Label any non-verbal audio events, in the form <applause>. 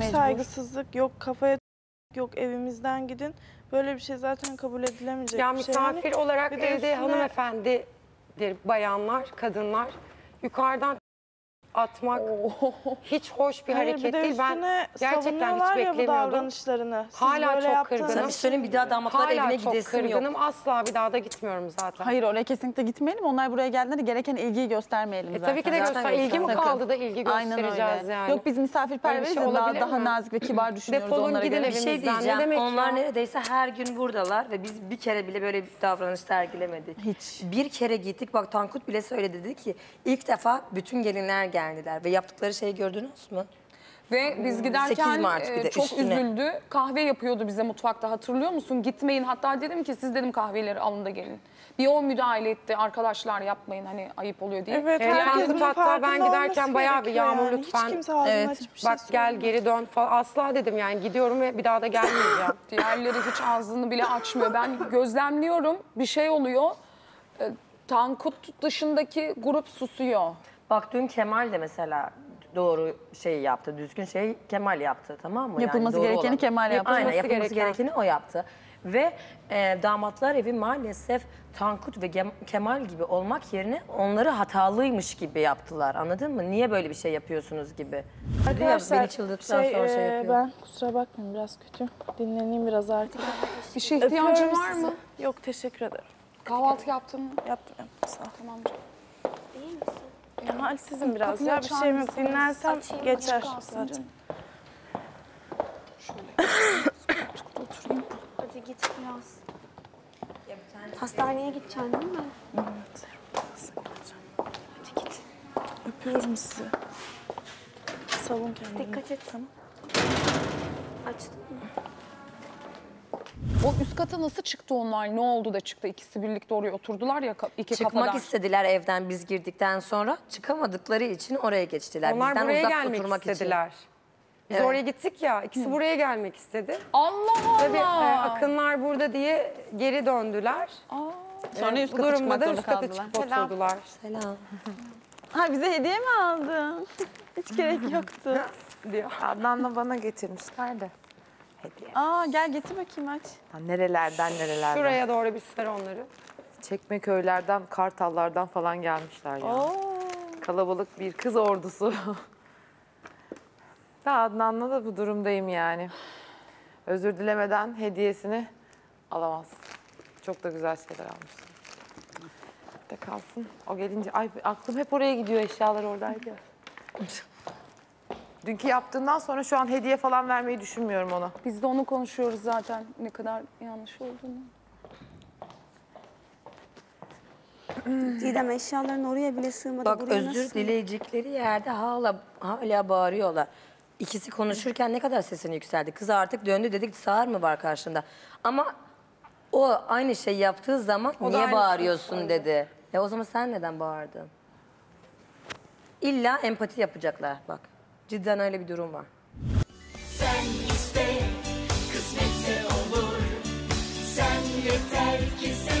büyük mecbur. saygısızlık. Yok kafaya yok evimizden gidin. Böyle bir şey zaten kabul edilemeyecek Ya bir şey. Yani misafir olarak bir de evde üstüne- hanımefendidir bayanlar, kadınlar. Yukarıdan atmak hiç hoş bir Hayır, hareket bir de değil. Ben üstüne gerçekten hiç savunuyorlar ya bu beklemiyordum. davranışlarını. Siz Hala böyle çok kırgınım. Sana bir söyleyeyim bir daha damatlar Hala evine çok gidesim yok. kırgınım. Asla bir daha da gitmiyorum zaten. Hayır oraya kesinlikle gitmeyelim. Onlar buraya geldiğinde de gereken ilgiyi göstermeyelim E, zaten. tabii ki de Zaten göster. İlgi mi kaldı da ilgi Aynen göstereceğiz öyle. yani. Yok biz misafirperveriz Öyle bir şey ya, daha, olabilir daha mi? nazik ve kibar <clears throat> düşünüyoruz Defolun onlara gidin göre. Bir şey Evimizden ne diyeceğim. demek Onlar ya? neredeyse her gün buradalar ve biz bir kere bile böyle bir davranış sergilemedik. Hiç. Bir kere gittik bak Tankut bile söyledi dedi ki ilk defa bütün gelinler geldiler ve yaptıkları şeyi gördünüz mü? Ve biz 8 giderken Mart bir e, de çok üstüne. üzüldü. Kahve yapıyordu bize mutfakta hatırlıyor musun? Gitmeyin. Hatta dedim ki siz dedim kahveleri alın da gelin. Bir o müdahale etti. Arkadaşlar yapmayın hani ayıp oluyor diye. Evet, hatta farkında ben giderken olması bayağı bir gerekiyor Yağmur yani. lütfen. Hiç kimse hiçbir şey Bak gel geri dön falan. Asla dedim yani gidiyorum ve bir daha da gelmeyeceğim. <laughs> Diğerleri hiç ağzını bile açmıyor. Ben gözlemliyorum. Bir şey oluyor. E, Tankut dışındaki grup susuyor. Bak dün Kemal de mesela doğru şeyi yaptı. Düzgün şeyi Kemal yaptı tamam mı? Yapılması doğru gerekeni olan. Kemal yaptı. Aynen Yapılması yapılması gereken. gerekeni o yaptı. Ve e, damatlar evi maalesef Tankut ve Gem- Kemal gibi olmak yerine onları hatalıymış gibi yaptılar. Anladın mı? Niye böyle bir şey yapıyorsunuz gibi. Arkadaşlar beni çıldırttıktan sonra şey e, yapıyor. ben kusura bakmayın biraz kötü. Dinleneyim biraz artık. Bir şey ihtiyacın Öpüyorum var sizi. mı? Yok teşekkür ederim. Kahvaltı yaptın mı? Yaptım yaptım sağ ol. Tamam canım. Ya halsizim biraz Kapıyı ya bir açar şeyim yok. mısınız? Dinlensem Açayım, geçer açık kalsın zaten. canım. Hadi git biraz. Hastaneye gideceksin değil mi? Öpüyorum sizi. Savun kendini. Dikkat et. Açtın mı? O üst kata nasıl çıktı onlar? Ne oldu da çıktı? İkisi birlikte oraya oturdular ya iki Çıkmak kafadan. istediler evden biz girdikten sonra çıkamadıkları için oraya geçtiler. Onlar Bizden buraya uzak gelmek oturmak istediler. Biz Evet. oraya gittik ya, ikisi buraya gelmek istedi. Allah Allah. Tabii e, Akınlar burada diye geri döndüler. Sonra E, üst bu kata durumda çıkmak da zorunda üst kata kaldılar. çıkıp oturdular. için. Selam. Ha bize hediye mi aldın? <laughs> Hiç gerek yoktu. <laughs> diyor. Adnan'la bana getirmişler de. Hediye. Aa gel getir bakayım aç. Ha, Nerelerden nerelerden. Şuraya doğru bir ser onları. Çekmeköylerden, Kartallardan falan gelmişler ya. Kalabalık bir kız ordusu. <laughs> ben Adnan'la da bu durumdayım yani. Özür dilemeden hediyesini alamaz. Çok da güzel şeyler almışlar. De kalsın. O gelince ay aklım hep oraya gidiyor eşyalar oradaydı. <laughs> Dünkü yaptığından sonra şu an hediye falan vermeyi düşünmüyorum ona. Biz de onu konuşuyoruz zaten. Ne kadar yanlış olduğunu. Didem eşyaların oraya bile sığmadı. Bak buraya özür nasıl? dileyecekleri yerde hala hala bağırıyorlar. İkisi konuşurken ne kadar sesini yükseldi. Kız artık döndü dedik sağır mı var karşında. Ama o aynı şey yaptığı zaman da niye bağırıyorsun dedi. E o zaman sen neden bağırdın? İlla empati yapacaklar bak. Cidden öyle bir durum var. Sen iste, kısmetse olur. Sen yeter ki sen